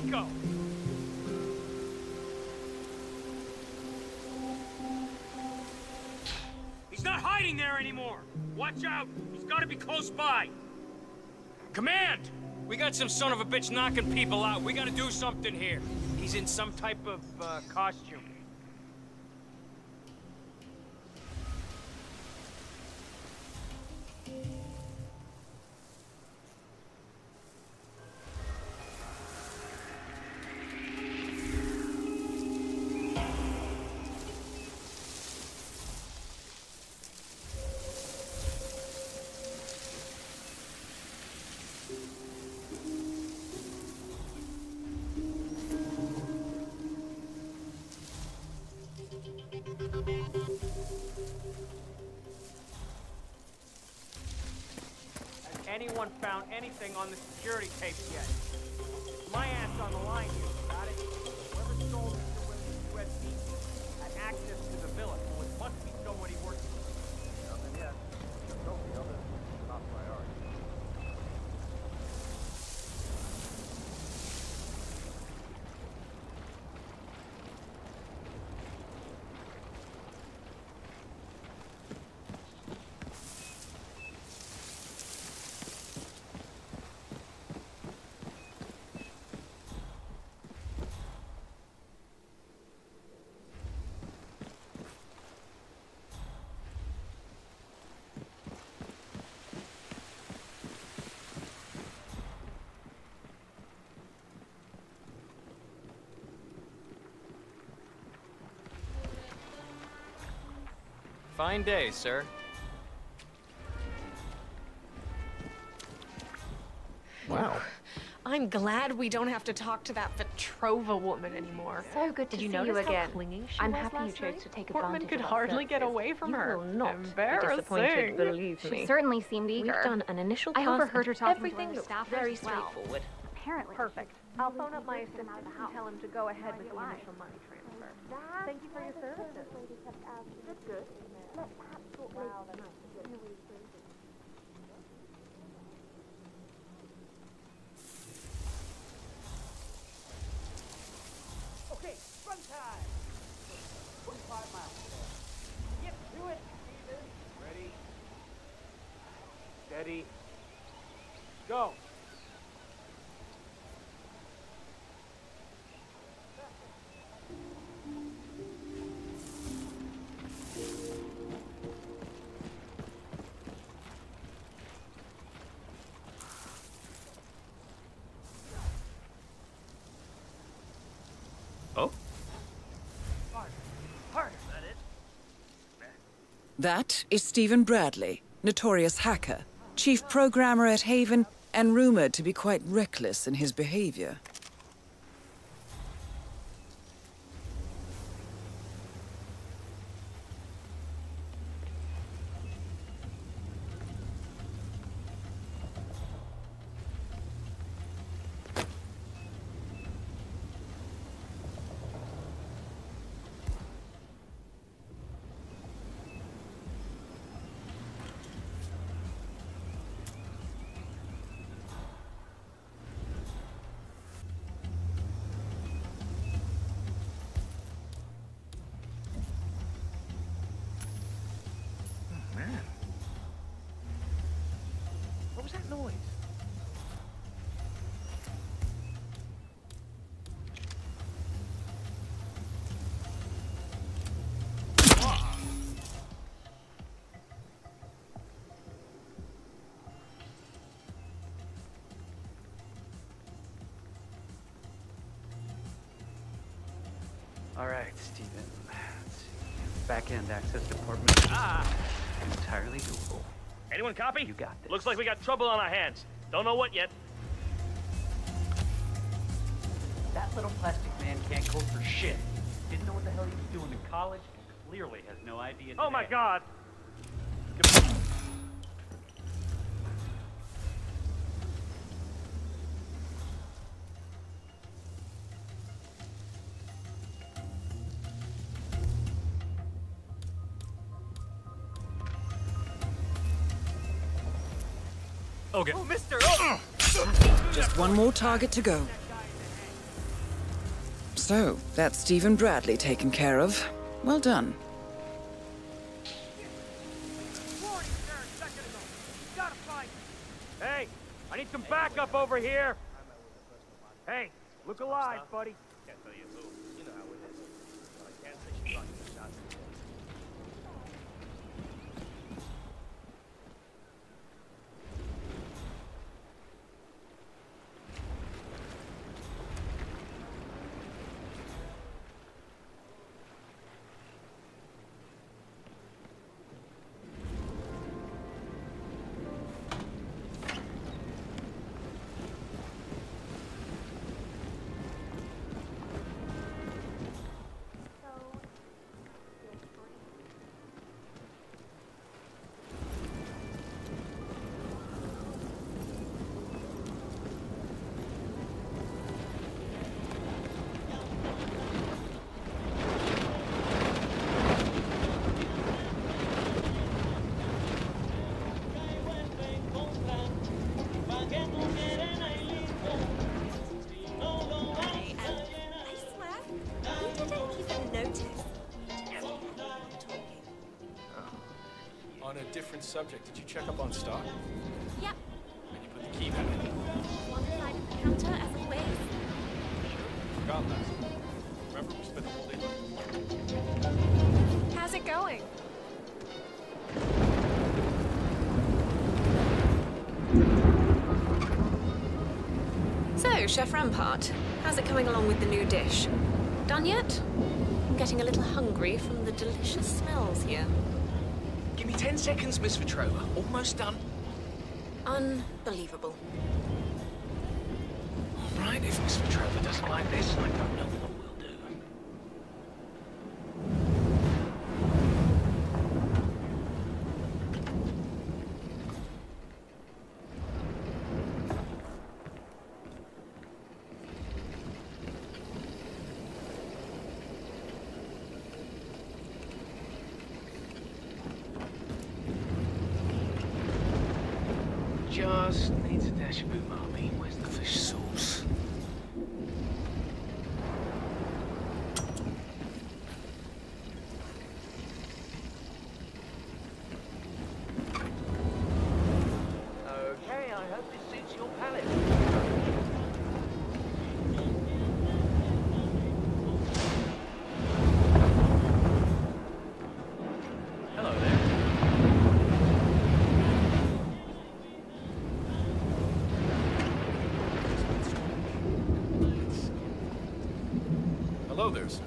go. He's not hiding there anymore. Watch out. He's got to be close by. Command! We got some son of a bitch knocking people out. We gotta do something here. He's in some type of, uh, costume. Anyone found anything on the security tapes yet? My ass on the line here, got it? Whoever stole Mr. Williams' USB had access to the villa, so it must be somebody working. Nothing yet. The trophy of it is top priority. Fine day, sir. Wow. I'm glad we don't have to talk to that Vetrova woman anymore. So good to Did you see notice you how again. she I'm was happy you last chose night? to take Portman advantage could of our hardly get away from You her. will not be Embarrassing. disappointed, believe She certainly seemed eager. We've done an initial I overheard her talking to everything other looks staffers very as well. straightforward. Apparently. Perfect. I'll phone up my assistant and tell him to go ahead with the initial money transfer. Thank you for your services. That's good. Okay, run time! 25 miles. Get to it, Steven. Ready? Steady. Go. Oh? Harder, that? That is Steven Bradley, notorious hacker, chief programmer at Haven, and rumored to be quite reckless in his behavior. Steven. Back-end access department. Ah! Entirely doable. Anyone copy? You got this. Looks like we got trouble on our hands. Don't know what yet. That little plastic man can't code for shit. Didn't know what the hell he was doing in college, and clearly has no idea. Oh my today. god! Okay. Oh, mister! Oh! Just one more target to go. So, that's Steven Bradley taken care of. Well done. Warning, sir, second ago. You gotta fight. Hey, I need some backup over here. Hey, look alive, buddy. Different subject, did you check up on stock? Yep, And you put the key back in? one side of the counter as always. Forgot last. Remember, we spent the whole day How's it going? So, Chef Rampart, how's it coming along with the new dish? Done yet? I'm getting a little hungry from the delicious smells here. 10 seconds, Miss Vetrova. Almost done. Unbelievable. All right, if Miss Vetrova doesn't like this, I don't know what we'll do. Just needs a dash of umami. Where's the fish sauce? Okay, I hope this suits your palate. Hello there. Hello there, sir.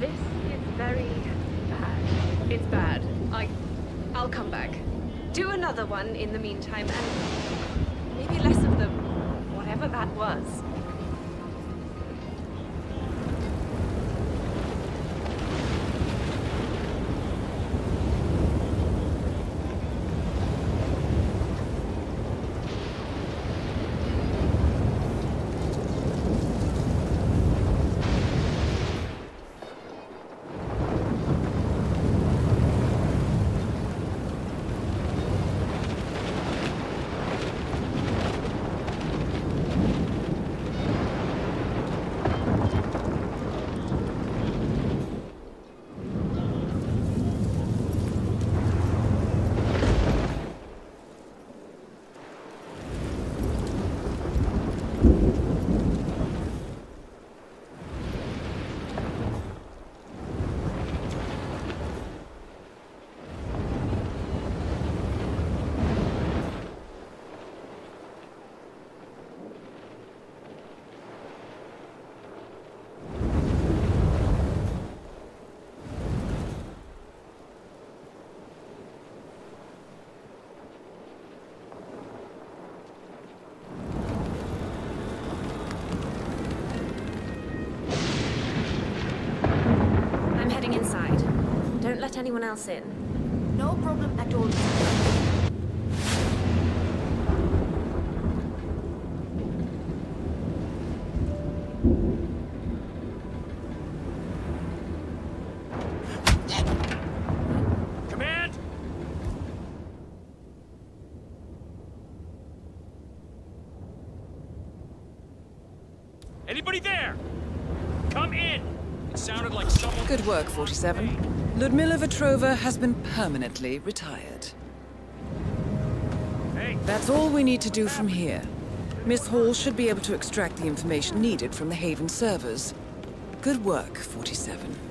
This is very bad. It's bad. I. I'll come back. Do another one in the meantime, and maybe less of them. whatever that was. I'm heading inside. Don't let anyone else in. No problem at all. Anybody there? Come in! It sounded like someone... Good work, 47. Ljudmila Vetrova has been permanently retired. Hey, That's all we need to do from here. Miss Hall should be able to extract the information needed from the Haven servers. Good work, 47.